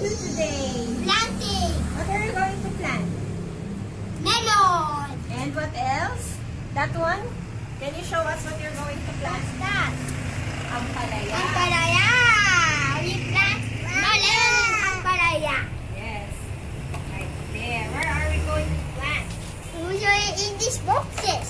do today? Planting. What are you going to plant? Melon. And what else? That one? Can you show us what you're going to plant? That? Ampalaya. Ampalaya. We plant melon ampalaya. Yes. Right there. Where are we going to plant? Usually in these boxes.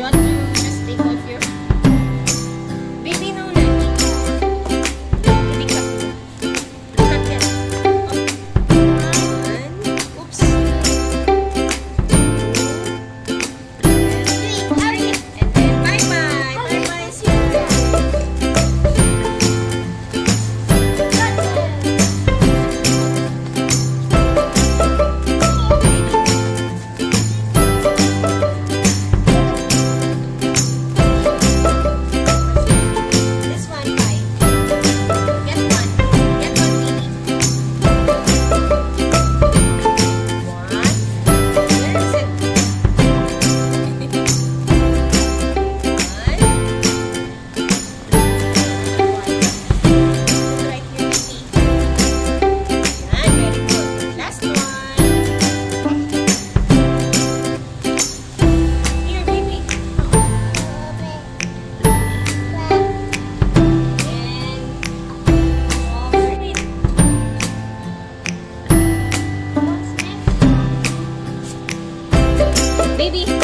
You baby.